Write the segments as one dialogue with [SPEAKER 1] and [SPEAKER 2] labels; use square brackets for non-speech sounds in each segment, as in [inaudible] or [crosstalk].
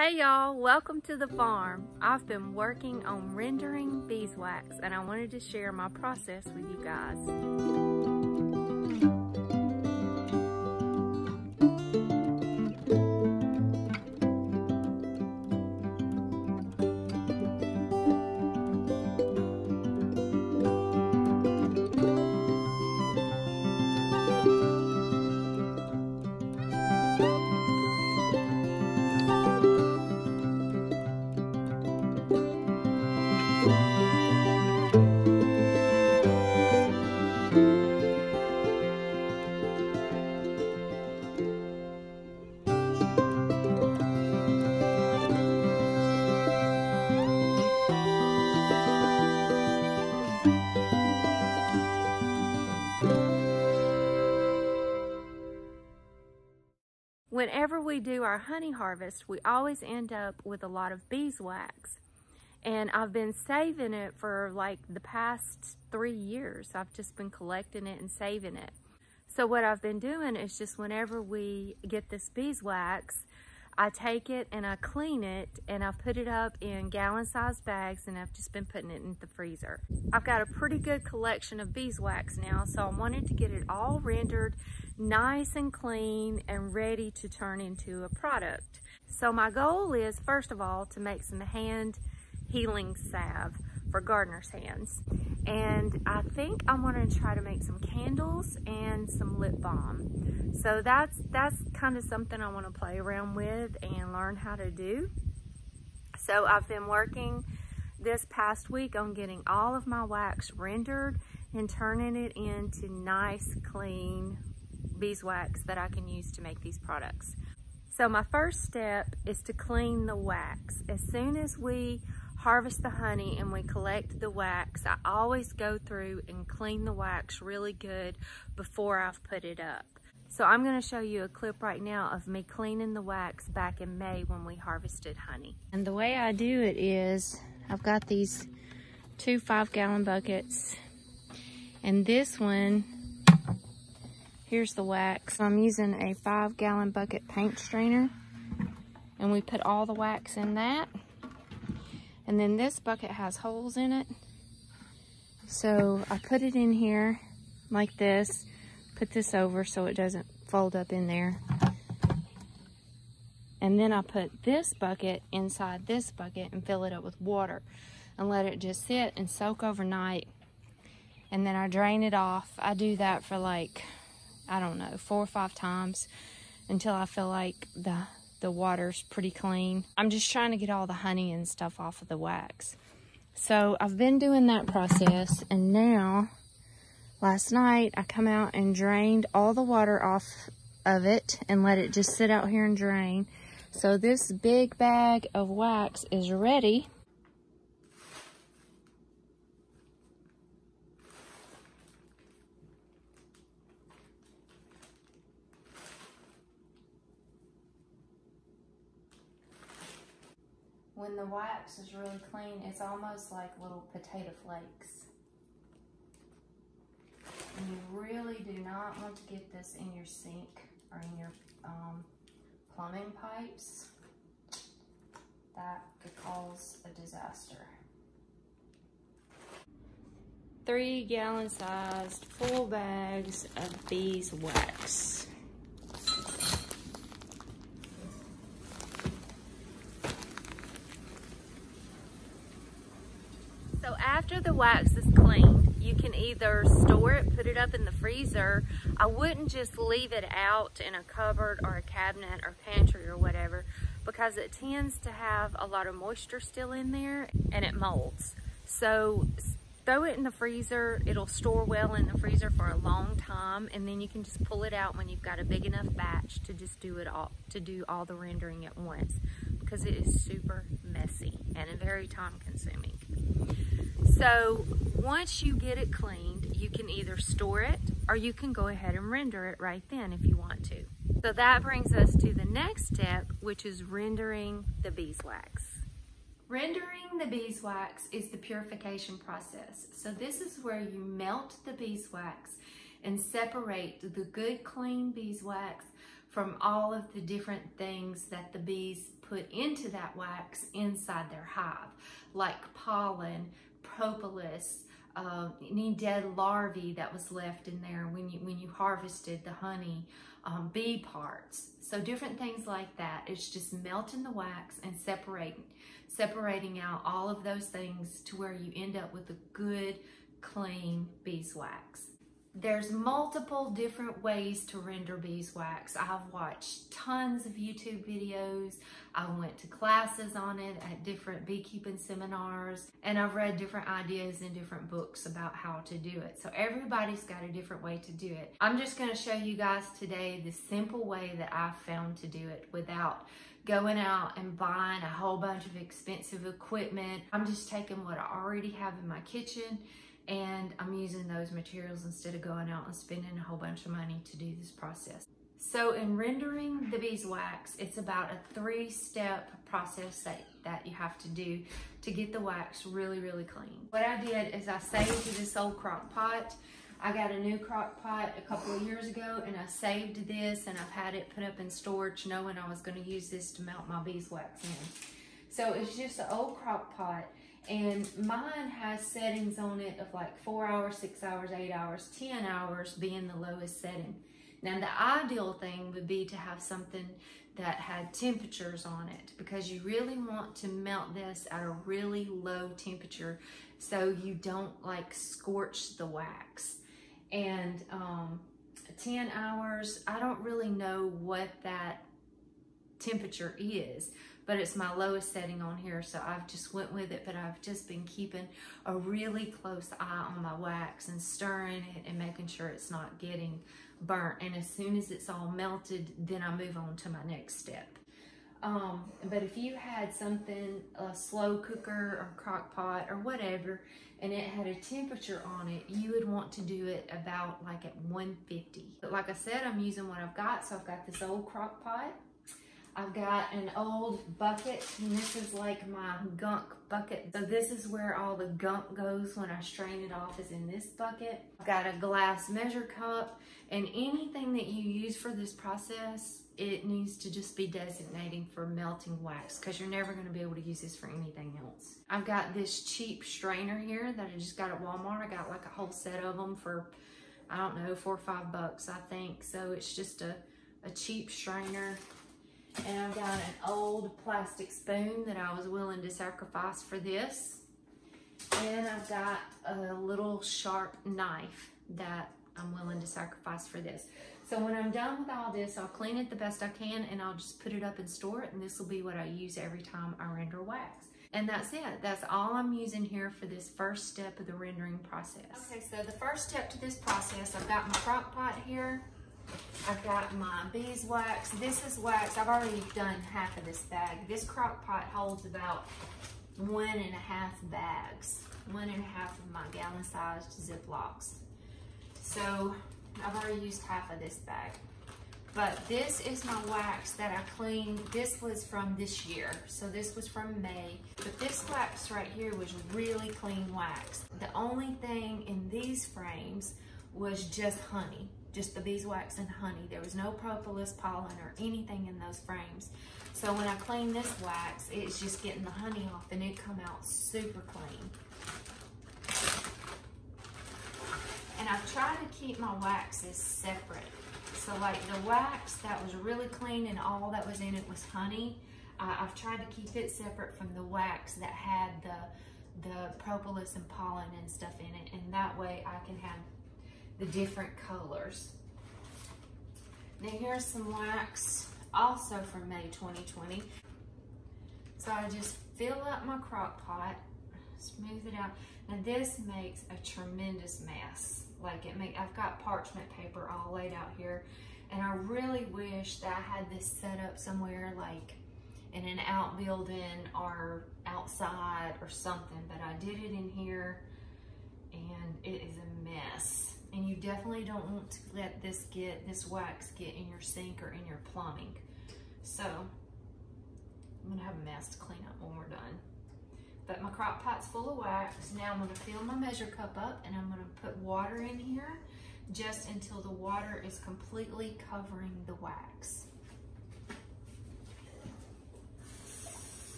[SPEAKER 1] Hey y'all, welcome to the farm. I've been working on rendering beeswax and I wanted to share my process with you guys. Whenever we do our honey harvest, we always end up with a lot of beeswax. And I've been saving it for like the past three years. I've just been collecting it and saving it. So what I've been doing is just whenever we get this beeswax, I take it and I clean it and I put it up in gallon sized bags and I've just been putting it in the freezer. I've got a pretty good collection of beeswax now, so I wanted to get it all rendered nice and clean and ready to turn into a product. So my goal is, first of all, to make some hand healing salve for gardener's hands. And I think I'm gonna try to make some candles and some lip balm. So that's, that's kind of something I wanna play around with and learn how to do. So I've been working this past week on getting all of my wax rendered and turning it into nice, clean beeswax that I can use to make these products. So my first step is to clean the wax. As soon as we harvest the honey and we collect the wax, I always go through and clean the wax really good before I've put it up. So I'm gonna show you a clip right now of me cleaning the wax back in May when we harvested honey. And the way I do it is, I've got these two five gallon buckets and this one Here's the wax. I'm using a five gallon bucket paint strainer and we put all the wax in that. And then this bucket has holes in it. So I put it in here like this, put this over so it doesn't fold up in there. And then I put this bucket inside this bucket and fill it up with water and let it just sit and soak overnight. And then I drain it off. I do that for like I don't know, four or five times until I feel like the the water's pretty clean. I'm just trying to get all the honey and stuff off of the wax. So I've been doing that process and now last night I come out and drained all the water off of it and let it just sit out here and drain. So this big bag of wax is ready when the wax is really clean, it's almost like little potato flakes. And you really do not want to get this in your sink or in your um, plumbing pipes. That could cause a disaster. Three gallon sized full bags of beeswax. So after the wax is cleaned, you can either store it, put it up in the freezer. I wouldn't just leave it out in a cupboard or a cabinet or pantry or whatever because it tends to have a lot of moisture still in there and it molds. So throw it in the freezer. It'll store well in the freezer for a long time and then you can just pull it out when you've got a big enough batch to just do it all, to do all the rendering at once because it is super messy and very time consuming. So once you get it cleaned, you can either store it or you can go ahead and render it right then if you want to. So that brings us to the next step, which is rendering the beeswax. Rendering the beeswax is the purification process. So this is where you melt the beeswax and separate the good clean beeswax from all of the different things that the bees put into that wax inside their hive, like pollen, propolis, uh, any dead larvae that was left in there when you when you harvested the honey, um, bee parts. So different things like that. It's just melting the wax and separating separating out all of those things to where you end up with a good, clean beeswax. There's multiple different ways to render beeswax. I've watched tons of YouTube videos. I went to classes on it at different beekeeping seminars, and I've read different ideas in different books about how to do it. So everybody's got a different way to do it. I'm just gonna show you guys today the simple way that I found to do it without going out and buying a whole bunch of expensive equipment. I'm just taking what I already have in my kitchen and I'm using those materials instead of going out and spending a whole bunch of money to do this process. So in rendering the beeswax, it's about a three-step process that, that you have to do to get the wax really, really clean. What I did is I saved this old crock pot. I got a new crock pot a couple of years ago and I saved this and I've had it put up in storage knowing I was gonna use this to melt my beeswax in. So it's just an old crock pot and mine has settings on it of like four hours, six hours, eight hours, 10 hours being the lowest setting. Now the ideal thing would be to have something that had temperatures on it because you really want to melt this at a really low temperature so you don't like scorch the wax and um, 10 hours, I don't really know what that temperature is, but it's my lowest setting on here, so I've just went with it, but I've just been keeping a really close eye on my wax and stirring it and making sure it's not getting burnt. And as soon as it's all melted, then I move on to my next step. Um, but if you had something, a slow cooker or crock pot or whatever, and it had a temperature on it, you would want to do it about like at 150. But like I said, I'm using what I've got. So I've got this old crock pot. I've got an old bucket, and this is like my gunk bucket. So this is where all the gunk goes when I strain it off is in this bucket. I've got a glass measure cup, and anything that you use for this process, it needs to just be designating for melting wax because you're never going to be able to use this for anything else. I've got this cheap strainer here that I just got at Walmart. I got like a whole set of them for, I don't know, four or five bucks, I think. So it's just a, a cheap strainer. And I've got an old plastic spoon that I was willing to sacrifice for this. And I've got a little sharp knife that I'm willing to sacrifice for this. So when I'm done with all this, I'll clean it the best I can and I'll just put it up and store it. And this will be what I use every time I render wax. And that's it. That's all I'm using here for this first step of the rendering process. Okay, so the first step to this process, I've got my crock pot here. I've got my beeswax. This is wax. I've already done half of this bag. This crock pot holds about one and a half bags. One and a half of my gallon sized Ziplocs. So I've already used half of this bag. But this is my wax that I cleaned. This was from this year. So this was from May. But this wax right here was really clean wax. The only thing in these frames was just honey. Just the beeswax and honey. There was no propolis, pollen, or anything in those frames. So when I clean this wax, it's just getting the honey off and it come out super clean. And I've tried to keep my waxes separate. So like the wax that was really clean and all that was in it was honey, uh, I've tried to keep it separate from the wax that had the, the propolis and pollen and stuff in it. And that way I can have the different colors. Now here's some wax also from May 2020. So I just fill up my crock pot, smooth it out. Now this makes a tremendous mess like it make I've got parchment paper all laid out here and I really wish that I had this set up somewhere like in an outbuilding or outside or something but I did it in here and it is a mess and you definitely don't want to let this get this wax get in your sink or in your plumbing so I'm gonna have a mess to clean up when we're done but my crock pot's full of wax. Now I'm gonna fill my measure cup up and I'm gonna put water in here just until the water is completely covering the wax.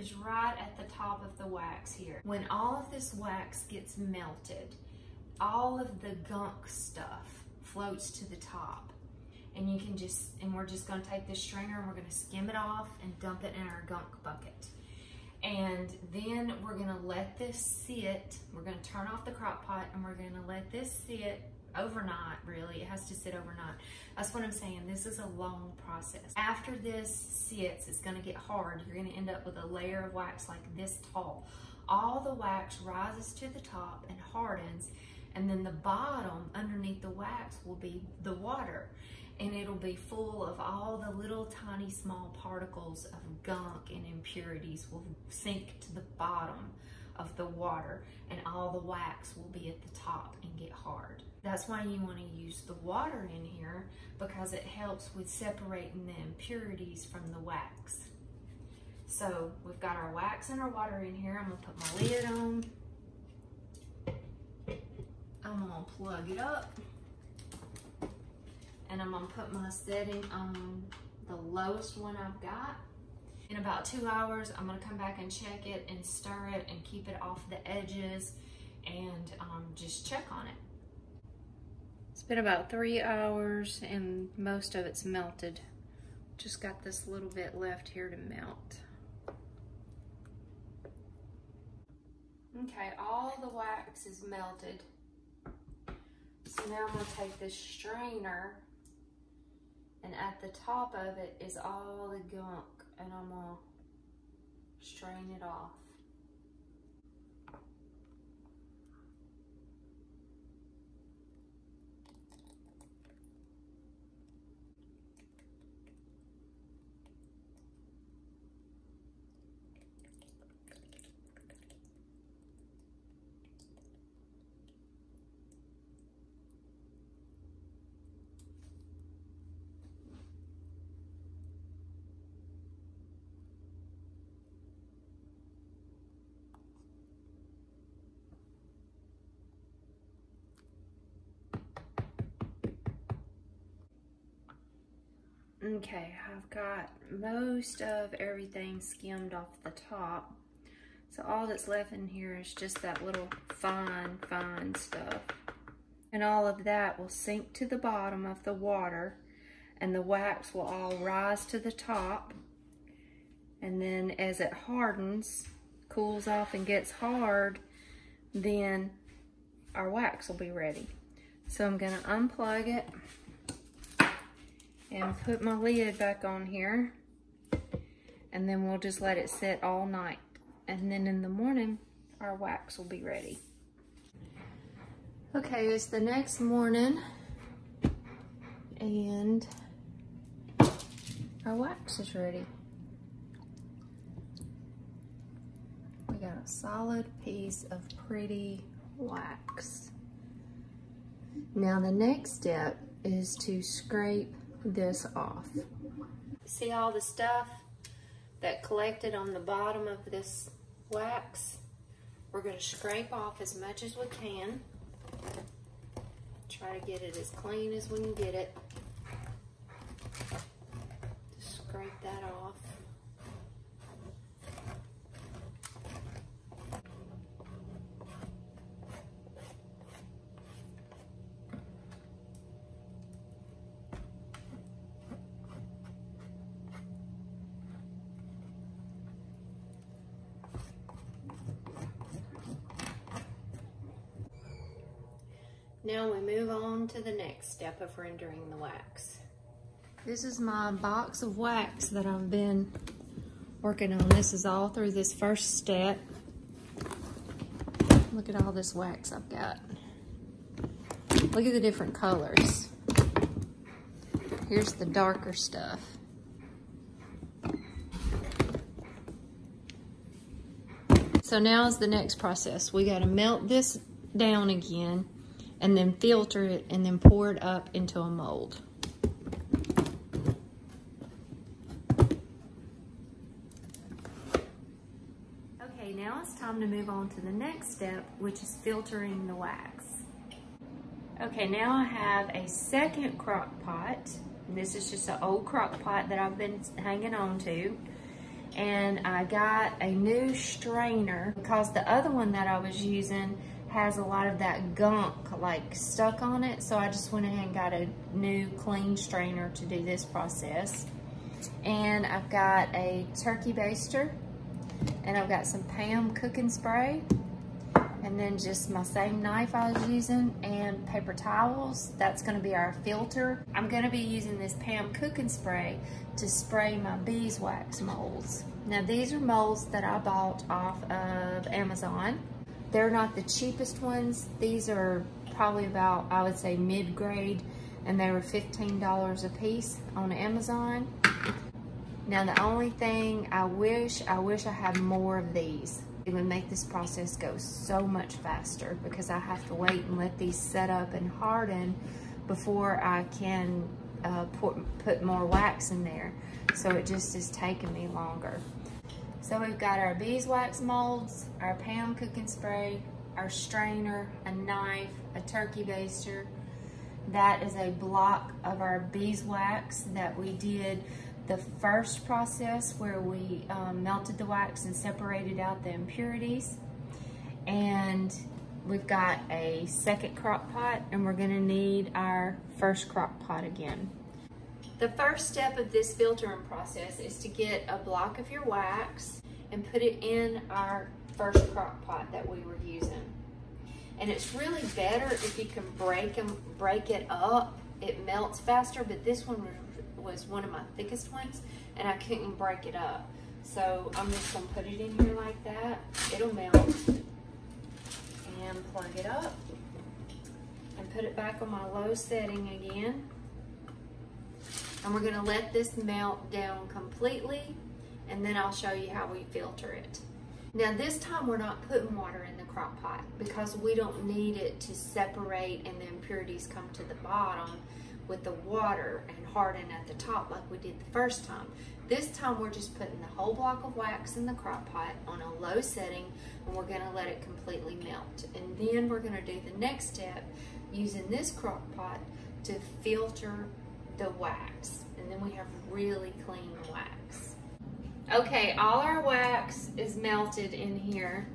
[SPEAKER 1] is right at the top of the wax here. When all of this wax gets melted, all of the gunk stuff floats to the top. And you can just, and we're just gonna take this strainer and we're gonna skim it off and dump it in our gunk bucket. And then we're gonna let this sit. We're gonna turn off the crock pot and we're gonna let this sit overnight, really. It has to sit overnight. That's what I'm saying. This is a long process. After this sits, it's gonna get hard. You're gonna end up with a layer of wax like this tall. All the wax rises to the top and hardens, and then the bottom underneath the wax will be the water and it'll be full of all the little tiny small particles of gunk and impurities will sink to the bottom of the water and all the wax will be at the top and get hard. That's why you want to use the water in here because it helps with separating the impurities from the wax. So we've got our wax and our water in here. I'm gonna put my lid on. I'm gonna plug it up and I'm gonna put my setting on the lowest one I've got. In about two hours, I'm gonna come back and check it and stir it and keep it off the edges and um, just check on it. It's been about three hours and most of it's melted. Just got this little bit left here to melt. Okay, all the wax is melted. So now I'm gonna take this strainer and at the top of it is all the gunk and I'm gonna strain it off. Okay, I've got most of everything skimmed off the top. So all that's left in here is just that little fine, fine stuff. And all of that will sink to the bottom of the water and the wax will all rise to the top. And then as it hardens, cools off and gets hard, then our wax will be ready. So I'm gonna unplug it and put my lid back on here. And then we'll just let it sit all night. And then in the morning, our wax will be ready. Okay, it's the next morning and our wax is ready. We got a solid piece of pretty wax. Now the next step is to scrape this off. See all the stuff that collected on the bottom of this wax? We're going to scrape off as much as we can. Try to get it as clean as we can get it. Just scrape that off. Now we move on to the next step of rendering the wax. This is my box of wax that I've been working on. This is all through this first step. Look at all this wax I've got. Look at the different colors. Here's the darker stuff. So now is the next process. We gotta melt this down again and then filter it and then pour it up into a mold. Okay, now it's time to move on to the next step, which is filtering the wax. Okay, now I have a second crock pot. This is just an old crock pot that I've been hanging on to. and I got a new strainer because the other one that I was using has a lot of that gunk like stuck on it. So I just went ahead and got a new clean strainer to do this process. And I've got a turkey baster and I've got some Pam cooking spray and then just my same knife I was using and paper towels. That's gonna be our filter. I'm gonna be using this Pam cooking spray to spray my beeswax molds. Now these are molds that I bought off of Amazon. They're not the cheapest ones. These are probably about, I would say mid-grade and they were $15 a piece on Amazon. Now the only thing I wish, I wish I had more of these. It would make this process go so much faster because I have to wait and let these set up and harden before I can uh, put, put more wax in there. So it just is taking me longer. So we've got our beeswax molds, our Pam cooking spray, our strainer, a knife, a turkey baster. That is a block of our beeswax that we did the first process where we um, melted the wax and separated out the impurities. And we've got a second crock pot and we're gonna need our first crock pot again. The first step of this filtering process is to get a block of your wax and put it in our first crock pot that we were using. And it's really better if you can break them, break it up. It melts faster, but this one was one of my thickest ones and I couldn't break it up. So I'm just gonna put it in here like that. It'll melt and plug it up and put it back on my low setting again. And we're gonna let this melt down completely and then I'll show you how we filter it. Now this time we're not putting water in the crock pot because we don't need it to separate and the impurities come to the bottom with the water and harden at the top like we did the first time. This time we're just putting the whole block of wax in the crock pot on a low setting and we're gonna let it completely melt. And then we're gonna do the next step using this crock pot to filter the wax. And then we have really clean wax. Okay, all our wax is melted in here.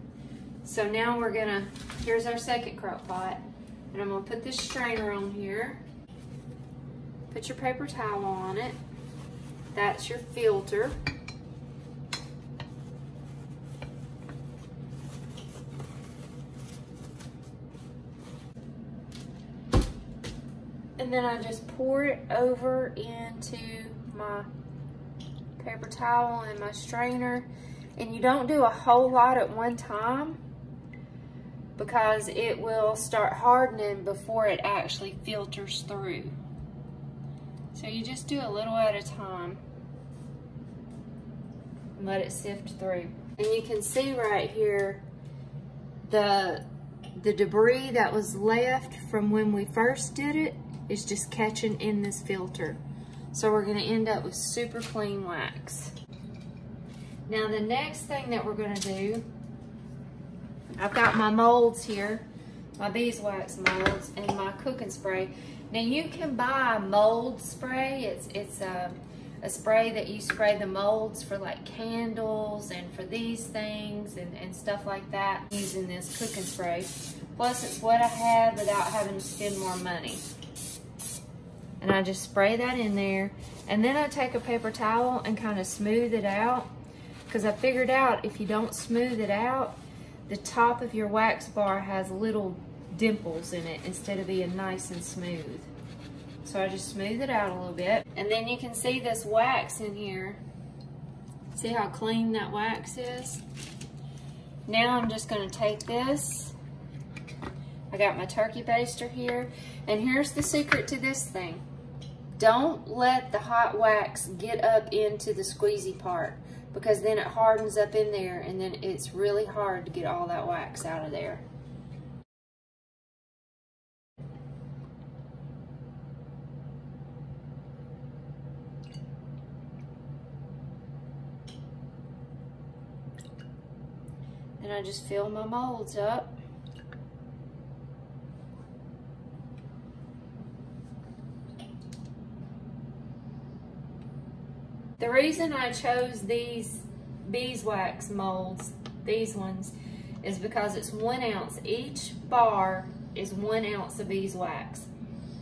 [SPEAKER 1] So now we're gonna, here's our second crock pot. And I'm gonna put this strainer on here. Put your paper towel on it. That's your filter. And then I just pour it over into my paper towel and my strainer. And you don't do a whole lot at one time because it will start hardening before it actually filters through. So you just do a little at a time and let it sift through. And you can see right here the, the debris that was left from when we first did it is just catching in this filter. So we're gonna end up with super clean wax. Now the next thing that we're gonna do, I've got my molds here, my beeswax molds and my cooking spray. Now you can buy mold spray. It's, it's a, a spray that you spray the molds for like candles and for these things and, and stuff like that using this cooking spray. Plus it's what I had without having to spend more money. And I just spray that in there. And then I take a paper towel and kind of smooth it out. Because I figured out if you don't smooth it out, the top of your wax bar has little dimples in it instead of being nice and smooth. So I just smooth it out a little bit. And then you can see this wax in here. See how clean that wax is? Now I'm just gonna take this. I got my turkey baster here. And here's the secret to this thing. Don't let the hot wax get up into the squeezy part because then it hardens up in there and then it's really hard to get all that wax out of there. And I just fill my molds up. The reason I chose these beeswax molds, these ones, is because it's one ounce. Each bar is one ounce of beeswax.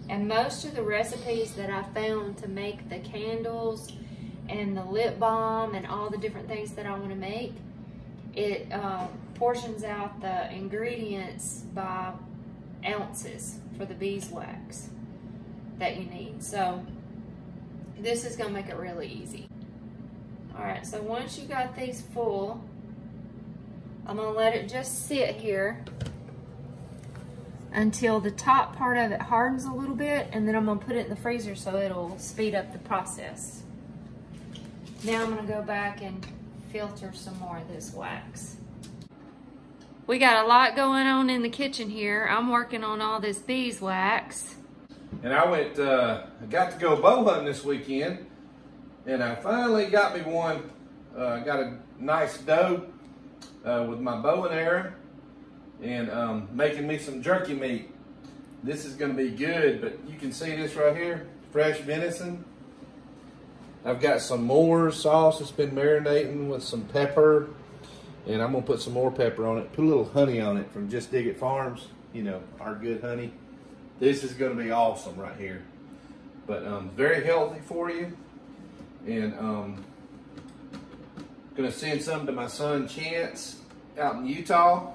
[SPEAKER 1] And most of the recipes that I found to make the candles and the lip balm and all the different things that I want to make, it uh, portions out the ingredients by ounces for the beeswax that you need. So this is gonna make it really easy. All right, so once you got these full, I'm gonna let it just sit here until the top part of it hardens a little bit and then I'm gonna put it in the freezer so it'll speed up the process. Now I'm gonna go back and filter some more of this wax. We got a lot going on in the kitchen here. I'm working on all this beeswax.
[SPEAKER 2] And I went, uh, I got to go bow hunting this weekend and I finally got me one. Uh, got a nice doe uh, with my bow and arrow and um, making me some jerky meat. This is gonna be good, but you can see this right here, fresh venison. I've got some more sauce that's been marinating with some pepper and I'm gonna put some more pepper on it. Put a little honey on it from Just Dig It Farms. You know, our good honey. This is gonna be awesome right here. But um, very healthy for you. And um, gonna send some to my son Chance out in Utah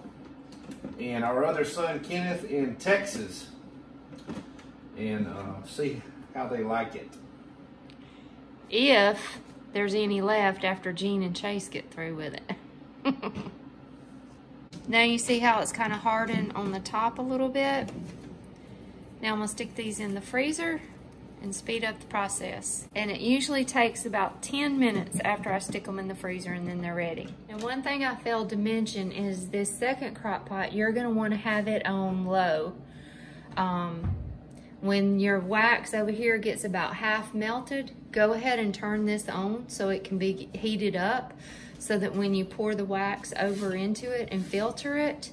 [SPEAKER 2] and our other son Kenneth in Texas and uh, see how they like it.
[SPEAKER 1] If there's any left after Gene and Chase get through with it. [laughs] now you see how it's kind of hardened on the top a little bit. Now I'm gonna stick these in the freezer and speed up the process. And it usually takes about 10 minutes after I stick them in the freezer and then they're ready. And one thing I failed to mention is this second crock pot, you're gonna wanna have it on low. Um, when your wax over here gets about half melted, go ahead and turn this on so it can be heated up so that when you pour the wax over into it and filter it,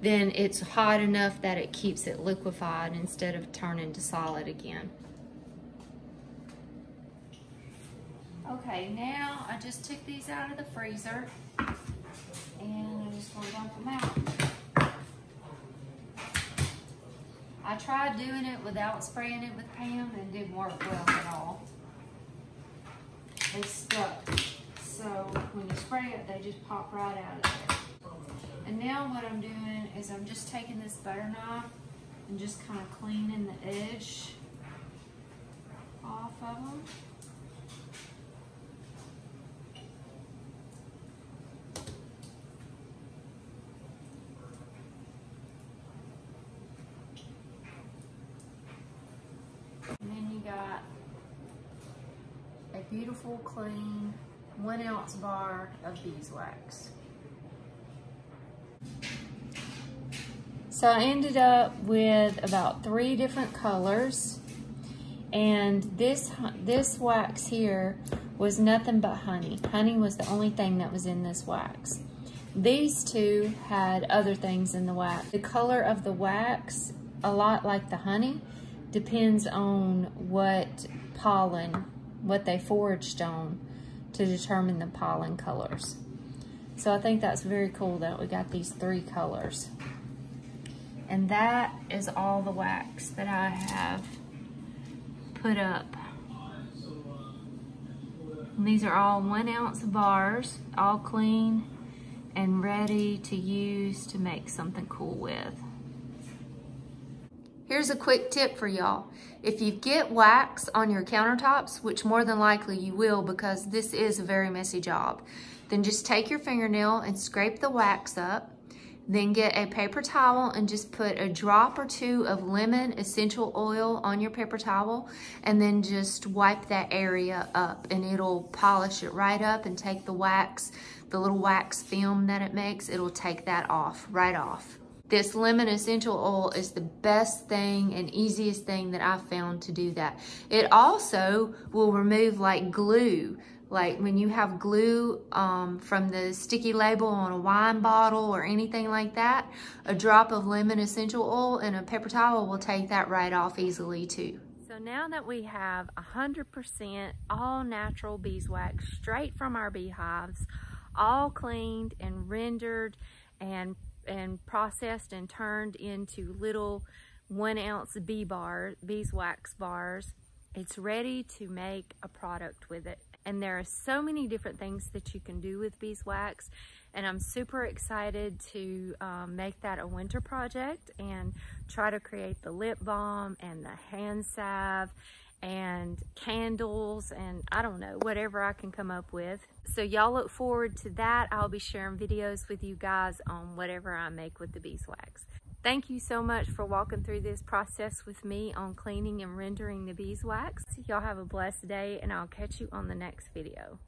[SPEAKER 1] then it's hot enough that it keeps it liquefied instead of turning to solid again. Okay, now I just took these out of the freezer and I'm just gonna dump them out. I tried doing it without spraying it with Pam and it didn't work well at all. They stuck. So when you spray it, they just pop right out of there. And now what I'm doing is I'm just taking this butter knife and just kind of cleaning the edge off of them. got a beautiful, clean, one ounce bar of beeswax. So I ended up with about three different colors and this this wax here was nothing but honey. Honey was the only thing that was in this wax. These two had other things in the wax. The color of the wax, a lot like the honey, depends on what pollen, what they foraged on to determine the pollen colors. So I think that's very cool that we got these three colors. And that is all the wax that I have put up. And these are all one ounce bars, all clean and ready to use to make something cool with. Here's a quick tip for y'all. If you get wax on your countertops, which more than likely you will because this is a very messy job, then just take your fingernail and scrape the wax up. Then get a paper towel and just put a drop or two of lemon essential oil on your paper towel and then just wipe that area up and it'll polish it right up and take the wax, the little wax film that it makes, it'll take that off, right off. This lemon essential oil is the best thing and easiest thing that I've found to do that. It also will remove like glue. Like when you have glue um, from the sticky label on a wine bottle or anything like that, a drop of lemon essential oil and a paper towel will take that right off easily too. So now that we have 100% all natural beeswax straight from our beehives, all cleaned and rendered and and processed and turned into little one ounce bee bar, beeswax bars. It's ready to make a product with it. And there are so many different things that you can do with beeswax. And I'm super excited to um, make that a winter project and try to create the lip balm and the hand salve and candles and I don't know, whatever I can come up with. So y'all look forward to that. I'll be sharing videos with you guys on whatever I make with the beeswax. Thank you so much for walking through this process with me on cleaning and rendering the beeswax. Y'all have a blessed day and I'll catch you on the next video.